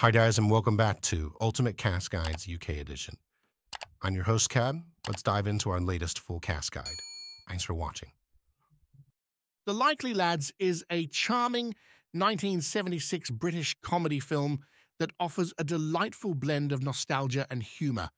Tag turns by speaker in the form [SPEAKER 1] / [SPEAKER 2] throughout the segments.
[SPEAKER 1] Hi, guys, and welcome back to Ultimate Cast Guides UK Edition. I'm your host, Cab. Let's dive into our latest full cast guide. Thanks for watching.
[SPEAKER 2] The Likely Lads is a charming 1976 British comedy film that offers a delightful blend of nostalgia and humour,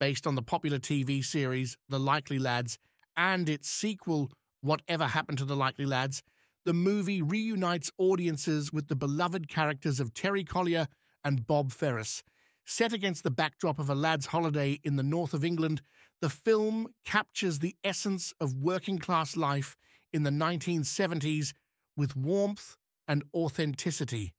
[SPEAKER 2] based on the popular TV series The Likely Lads and its sequel, Whatever Happened to the Likely Lads. The movie reunites audiences with the beloved characters of Terry Collier and Bob Ferris. Set against the backdrop of a lad's holiday in the north of England, the film captures the essence of working class life in the 1970s with warmth and authenticity.